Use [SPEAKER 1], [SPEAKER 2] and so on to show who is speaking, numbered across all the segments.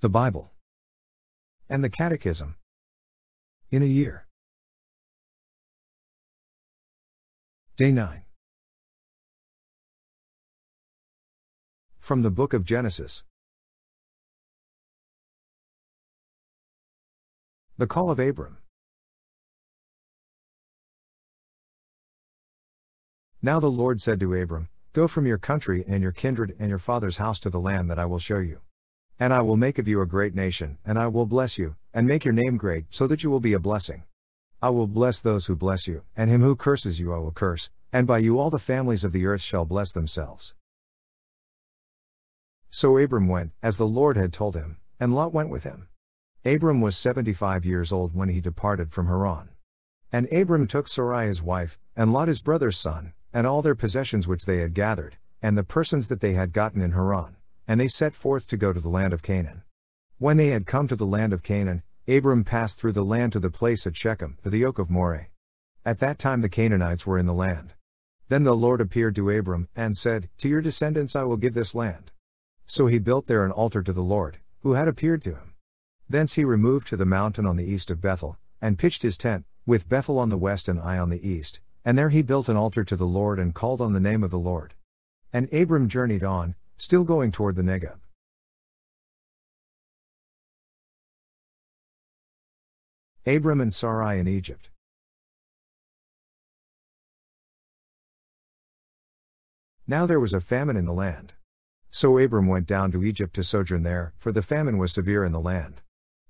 [SPEAKER 1] The Bible. And the Catechism. In a year. Day 9. From the Book of Genesis. The Call of Abram. Now the Lord said to Abram, Go from your country and your kindred and your father's house to the land that I will show you. And I will make of you a great nation, and I will bless you, and make your name great, so that you will be a blessing. I will bless those who bless you, and him who curses you I will curse, and by you all the families of the earth shall bless themselves. So Abram went, as the Lord had told him, and Lot went with him. Abram was seventy five years old when he departed from Haran. And Abram took Sarai his wife, and Lot his brother's son, and all their possessions which they had gathered, and the persons that they had gotten in Haran, and they set forth to go to the land of Canaan. When they had come to the land of Canaan, Abram passed through the land to the place at Shechem, to the oak of Moreh. At that time the Canaanites were in the land. Then the Lord appeared to Abram, and said, To your descendants I will give this land. So he built there an altar to the Lord, who had appeared to him. Thence he removed to the mountain on the east of Bethel, and pitched his tent, with Bethel on the west and Ai on the east, and there he built an altar to the Lord and called on the name of the Lord. And Abram journeyed on, still going toward the Negeb. Abram and Sarai in Egypt. Now there was a famine in the land. So Abram went down to Egypt to sojourn there, for the famine was severe in the land.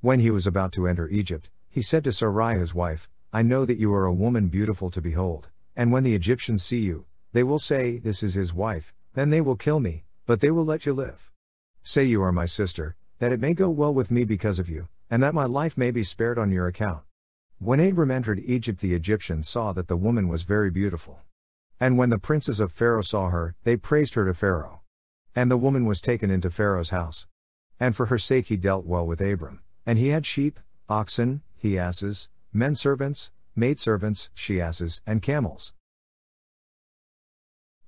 [SPEAKER 1] When he was about to enter Egypt, he said to Sarai his wife, I know that you are a woman beautiful to behold, and when the Egyptians see you, they will say, This is his wife, then they will kill me, but they will let you live. Say you are my sister, that it may go well with me because of you, and that my life may be spared on your account. When Abram entered Egypt, the Egyptians saw that the woman was very beautiful. And when the princes of Pharaoh saw her, they praised her to Pharaoh. And the woman was taken into Pharaoh's house. And for her sake he dealt well with Abram, and he had sheep, oxen, he asses, men servants, maidservants, she asses, and camels.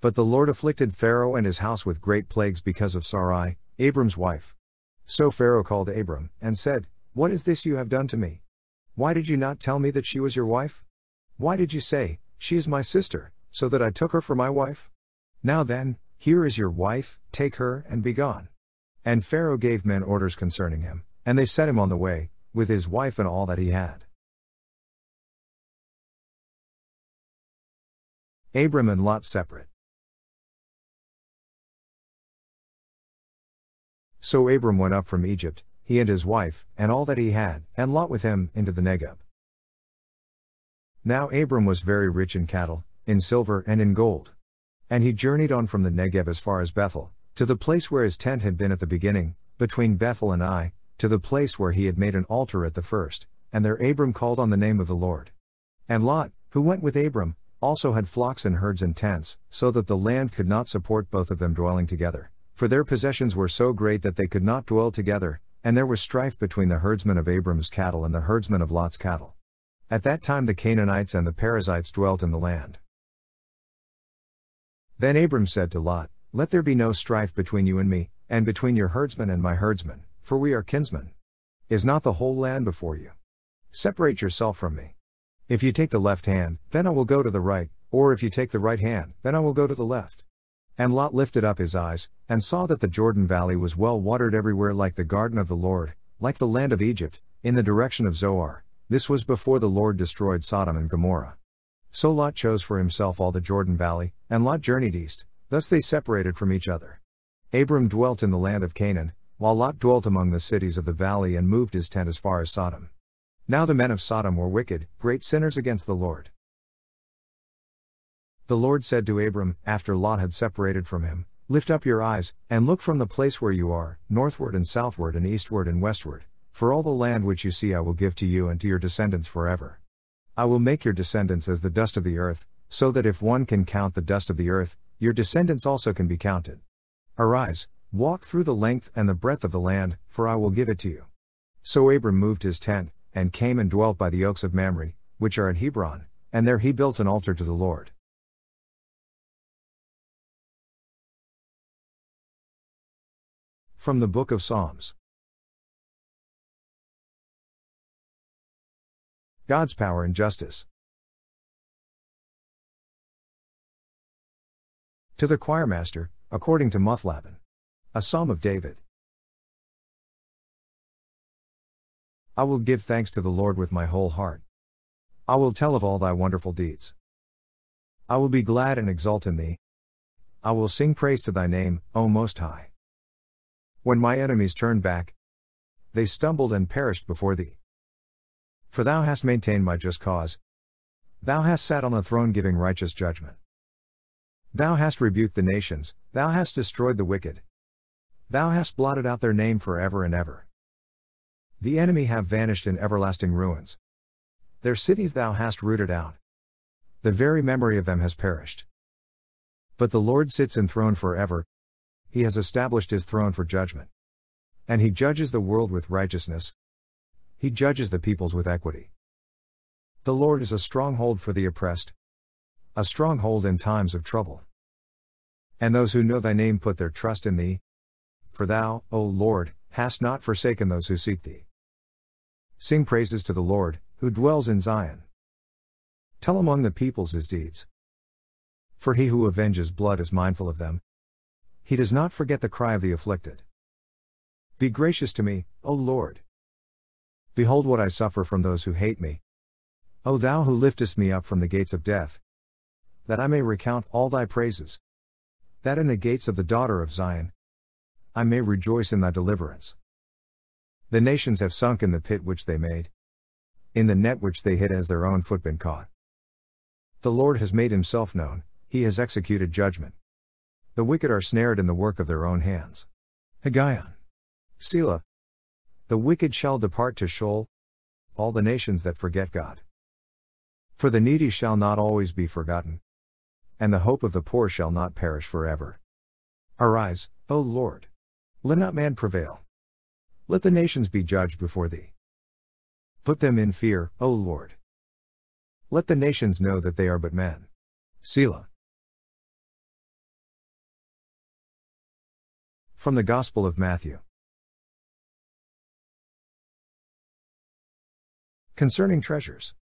[SPEAKER 1] But the Lord afflicted Pharaoh and his house with great plagues because of Sarai, Abram's wife. So Pharaoh called Abram, and said, What is this you have done to me? Why did you not tell me that she was your wife? Why did you say, She is my sister, so that I took her for my wife? Now then, here is your wife, take her, and be gone. And Pharaoh gave men orders concerning him, and they set him on the way, with his wife and all that he had. Abram and Lot separate. So Abram went up from Egypt, he and his wife, and all that he had, and Lot with him, into the Negeb. Now Abram was very rich in cattle, in silver, and in gold. And he journeyed on from the Negeb as far as Bethel, to the place where his tent had been at the beginning, between Bethel and Ai, to the place where he had made an altar at the first, and there Abram called on the name of the Lord. And Lot, who went with Abram, also had flocks and herds and tents, so that the land could not support both of them dwelling together. For their possessions were so great that they could not dwell together, and there was strife between the herdsmen of Abram's cattle and the herdsmen of Lot's cattle. At that time the Canaanites and the Perizzites dwelt in the land. Then Abram said to Lot, Let there be no strife between you and me, and between your herdsmen and my herdsmen, for we are kinsmen. Is not the whole land before you? Separate yourself from me. If you take the left hand, then I will go to the right, or if you take the right hand, then I will go to the left. And Lot lifted up his eyes, and saw that the Jordan valley was well watered everywhere like the garden of the Lord, like the land of Egypt, in the direction of Zoar. This was before the Lord destroyed Sodom and Gomorrah. So Lot chose for himself all the Jordan valley, and Lot journeyed east, thus they separated from each other. Abram dwelt in the land of Canaan, while Lot dwelt among the cities of the valley and moved his tent as far as Sodom. Now the men of Sodom were wicked, great sinners against the Lord. The Lord said to Abram, after Lot had separated from him, Lift up your eyes, and look from the place where you are, northward and southward and eastward and westward, for all the land which you see I will give to you and to your descendants forever. I will make your descendants as the dust of the earth, so that if one can count the dust of the earth, your descendants also can be counted. Arise, walk through the length and the breadth of the land, for I will give it to you. So Abram moved his tent, and came and dwelt by the oaks of Mamre, which are at Hebron, and there he built an altar to the Lord. From the Book of Psalms. God's Power and Justice. To the choirmaster, according to Muth-labben, A Psalm of David. I will give thanks to the Lord with my whole heart. I will tell of all thy wonderful deeds. I will be glad and exult in thee. I will sing praise to thy name, O Most High. When my enemies turned back, they stumbled and perished before thee. For thou hast maintained my just cause. Thou hast sat on the throne giving righteous judgment. Thou hast rebuked the nations, thou hast destroyed the wicked. Thou hast blotted out their name for ever and ever. The enemy have vanished in everlasting ruins. Their cities thou hast rooted out. The very memory of them has perished. But the Lord sits enthroned forever. He has established his throne for judgment. And he judges the world with righteousness. He judges the peoples with equity. The Lord is a stronghold for the oppressed, a stronghold in times of trouble. And those who know thy name put their trust in thee. For thou, O Lord, hast not forsaken those who seek thee. Sing praises to the Lord, who dwells in Zion. Tell among the peoples his deeds. For he who avenges blood is mindful of them. He does not forget the cry of the afflicted. Be gracious to me, O Lord. Behold what I suffer from those who hate me. O thou who liftest me up from the gates of death, that I may recount all thy praises. That in the gates of the daughter of Zion, I may rejoice in thy deliverance. The nations have sunk in the pit which they made, in the net which they hid as their own foot been caught. The Lord has made himself known, he has executed judgment. The wicked are snared in the work of their own hands. Higgaion. Selah. The wicked shall depart to Sheol, all the nations that forget God. For the needy shall not always be forgotten, and the hope of the poor shall not perish forever. Arise, O Lord. Let not man prevail. Let the nations be judged before thee. Put them in fear, O Lord. Let the nations know that they are but men. Selah. From the Gospel of Matthew. Concerning treasures.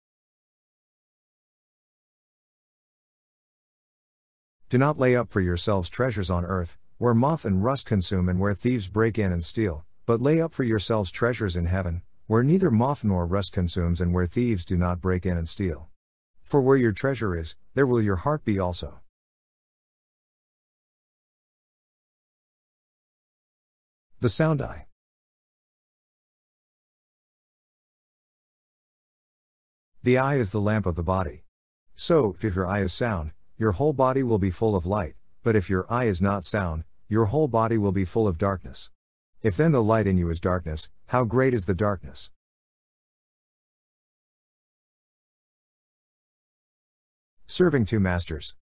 [SPEAKER 1] Do not lay up for yourselves treasures on earth, where moth and rust consume and where thieves break in and steal but lay up for yourselves treasures in heaven, where neither moth nor rust consumes and where thieves do not break in and steal. For where your treasure is, there will your heart be also. The sound eye. The eye is the lamp of the body. So, if your eye is sound, your whole body will be full of light, but if your eye is not sound, your whole body will be full of darkness. If then the light in you is darkness, how great is the darkness? Serving two masters.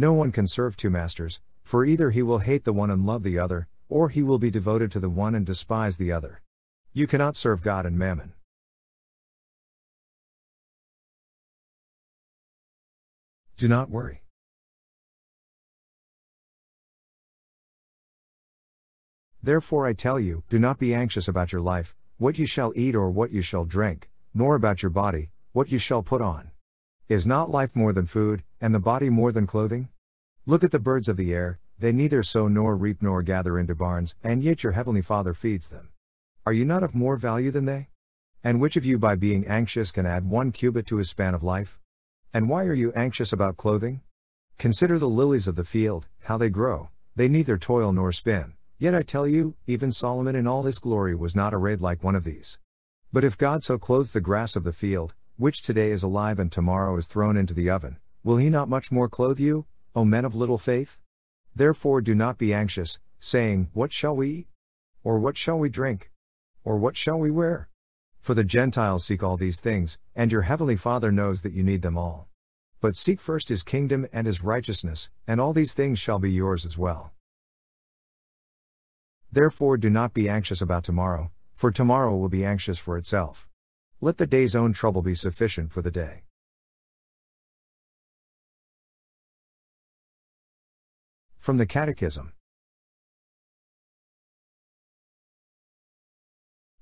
[SPEAKER 1] No one can serve two masters, for either he will hate the one and love the other, or he will be devoted to the one and despise the other. You cannot serve God and mammon. Do not worry. Therefore I tell you, do not be anxious about your life, what you shall eat or what you shall drink, nor about your body, what you shall put on. Is not life more than food, and the body more than clothing? Look at the birds of the air, they neither sow nor reap nor gather into barns, and yet your heavenly Father feeds them. Are you not of more value than they? And which of you by being anxious can add one cubit to his span of life? And why are you anxious about clothing? Consider the lilies of the field, how they grow, they neither toil nor spin. Yet I tell you, even Solomon in all his glory was not arrayed like one of these. But if God so clothes the grass of the field, which today is alive and tomorrow is thrown into the oven, will he not much more clothe you, O men of little faith? Therefore do not be anxious, saying, What shall we eat? Or what shall we drink? Or what shall we wear? For the Gentiles seek all these things, and your heavenly Father knows that you need them all. But seek first his kingdom and his righteousness, and all these things shall be yours as well. Therefore do not be anxious about tomorrow, for tomorrow will be anxious for itself. Let the day's own trouble be sufficient for the day. From the Catechism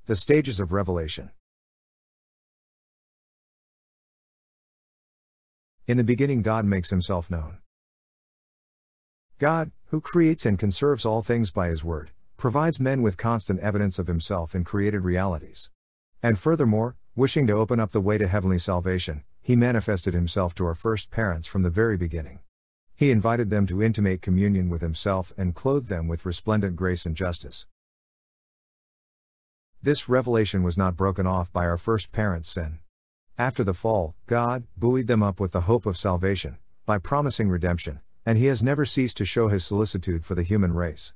[SPEAKER 1] The stages of revelation. In the beginning, God makes himself known. God, who creates and conserves all things by his word, provides men with constant evidence of himself in created realities. And furthermore, wishing to open up the way to heavenly salvation, he manifested himself to our first parents from the very beginning. He invited them to intimate communion with himself and clothed them with resplendent grace and justice. This revelation was not broken off by our first parents' sin. After the fall, God buoyed them up with the hope of salvation, by promising redemption, and He has never ceased to show His solicitude for the human race.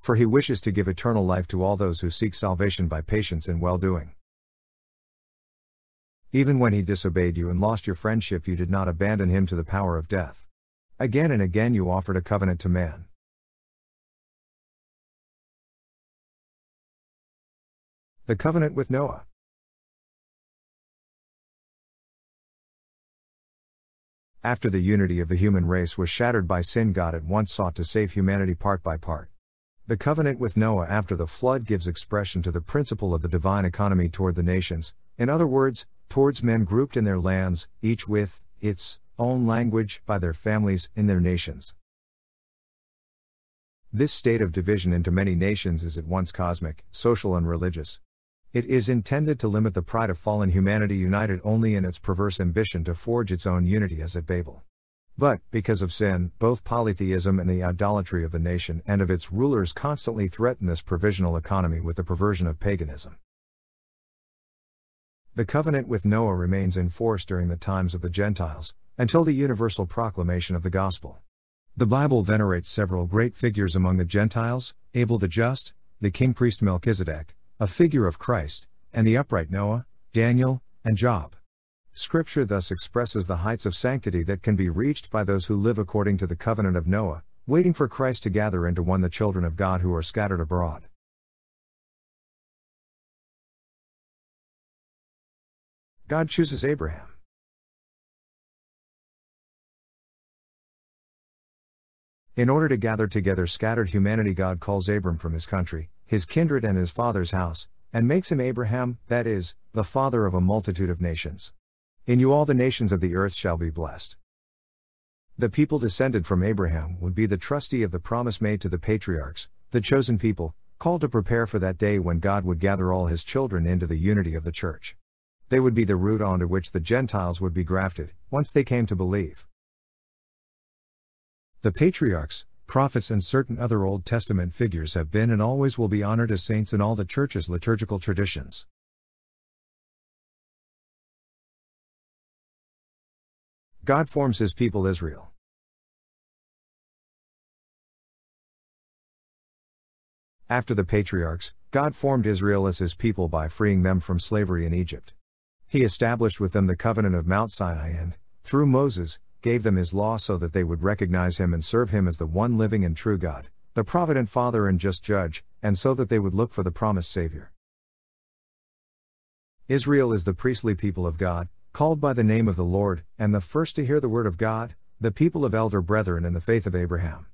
[SPEAKER 1] For He wishes to give eternal life to all those who seek salvation by patience and well doing. Even when He disobeyed you and lost your friendship, you did not abandon Him to the power of death. Again and again you offered a covenant to man. The covenant with Noah. After the unity of the human race was shattered by sin, God at once sought to save humanity part by part. The covenant with Noah after the flood gives expression to the principle of the divine economy toward the nations, in other words, towards men grouped in their lands, each with its own language, by their families, in their nations. This state of division into many nations is at once cosmic, social, and religious. It is intended to limit the pride of fallen humanity united only in its perverse ambition to forge its own unity as at Babel. But, because of sin, both polytheism and the idolatry of the nation and of its rulers constantly threaten this provisional economy with the perversion of paganism. The covenant with Noah remains in force during the times of the Gentiles, until the universal proclamation of the gospel. The Bible venerates several great figures among the Gentiles Abel the just, the king priest Melchizedek, a figure of Christ, and the upright Noah, Daniel, and Job. Scripture thus expresses the heights of sanctity that can be reached by those who live according to the covenant of Noah, waiting for Christ to gather into one the children of God who are scattered abroad. God chooses Abraham. In order to gather together scattered humanity, God calls Abram from his country, his kindred, and his father's house, and makes him Abraham, that is, the father of a multitude of nations. In you all the nations of the earth shall be blessed. The people descended from Abraham would be the trustee of the promise made to the patriarchs, the chosen people, called to prepare for that day when God would gather all his children into the unity of the church. They would be the root onto which the Gentiles would be grafted, once they came to believe. The patriarchs, prophets, and certain other Old Testament figures have been and always will be honored as saints in all the Church's liturgical traditions. God forms his people Israel. After the patriarchs, God formed Israel as his people by freeing them from slavery in Egypt. He established with them the covenant of Mount Sinai and, through Moses, gave them his law so that they would recognize him and serve him as the one living and true God, the provident Father and just Judge, and so that they would look for the promised Savior. Israel is the priestly people of God, called by the name of the Lord, and the first to hear the word of God, the people of elder brethren in the faith of Abraham.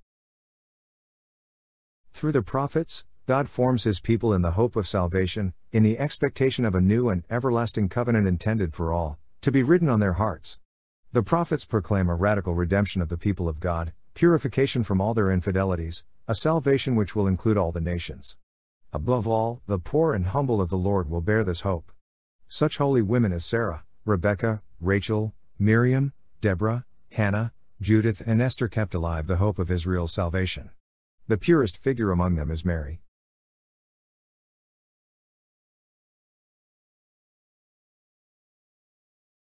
[SPEAKER 1] Through the prophets, God forms his people in the hope of salvation, in the expectation of a new and everlasting covenant intended for all, to be written on their hearts. The prophets proclaim a radical redemption of the people of God, purification from all their infidelities, a salvation which will include all the nations. Above all, the poor and humble of the Lord will bear this hope. Such holy women as Sarah, Rebecca, Rachel, Miriam, Deborah, Hannah, Judith, and Esther kept alive the hope of Israel's salvation. The purest figure among them is Mary.